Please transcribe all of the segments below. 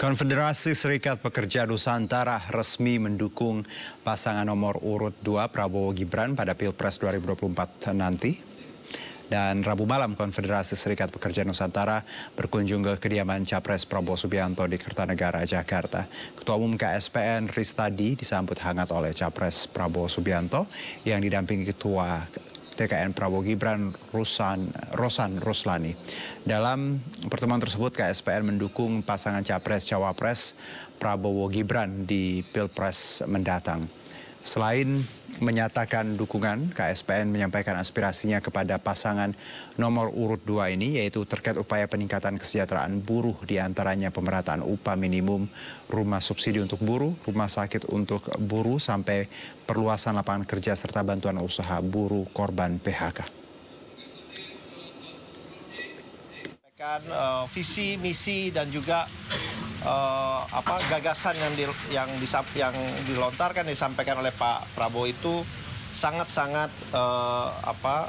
Konfederasi Serikat Pekerja Nusantara resmi mendukung pasangan nomor urut 2 Prabowo Gibran pada Pilpres 2024 nanti. Dan Rabu malam Konfederasi Serikat Pekerja Nusantara berkunjung ke kediaman Capres Prabowo Subianto di Kertanegara, Jakarta. Ketua Umum KSPN Ristadi disambut hangat oleh Capres Prabowo Subianto yang didampingi Ketua TKN Prabowo Gibran Rusan, Rosan Ruslani. Dalam pertemuan tersebut KSPN mendukung pasangan Capres Cawapres Prabowo Gibran di Pilpres mendatang. Selain menyatakan dukungan, KSPN menyampaikan aspirasinya kepada pasangan nomor urut 2 ini yaitu terkait upaya peningkatan kesejahteraan buruh di antaranya pemerataan upah minimum, rumah subsidi untuk buruh, rumah sakit untuk buruh sampai perluasan lapangan kerja serta bantuan usaha buruh korban PHK. Uh, visi, misi dan juga uh, apa gagasan yang di, yang disap, yang dilontarkan disampaikan oleh Pak Prabowo itu sangat-sangat uh, apa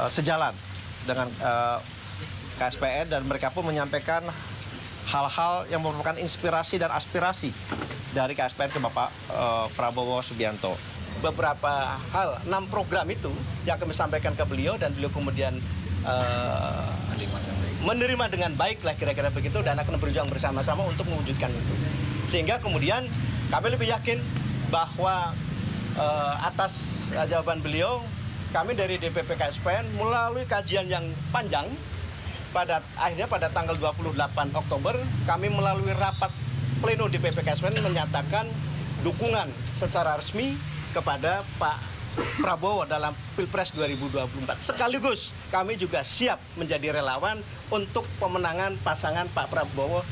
uh, sejalan dengan uh, KSPN dan mereka pun menyampaikan hal-hal yang merupakan inspirasi dan aspirasi dari KSPN ke Bapak uh, Prabowo Subianto. Beberapa hal, enam program itu yang kami sampaikan ke beliau dan beliau kemudian uh, menerima dengan baik lah kira-kira begitu dan akan berjuang bersama-sama untuk mewujudkan itu. Sehingga kemudian kami lebih yakin bahwa uh, atas jawaban beliau kami dari DPP KSPN melalui kajian yang panjang pada akhirnya pada tanggal 28 Oktober kami melalui rapat pleno DPP KSPN menyatakan dukungan secara resmi kepada Pak Prabowo dalam Pilpres 2024. Sekaligus kami juga siap menjadi relawan untuk pemenangan pasangan Pak Prabowo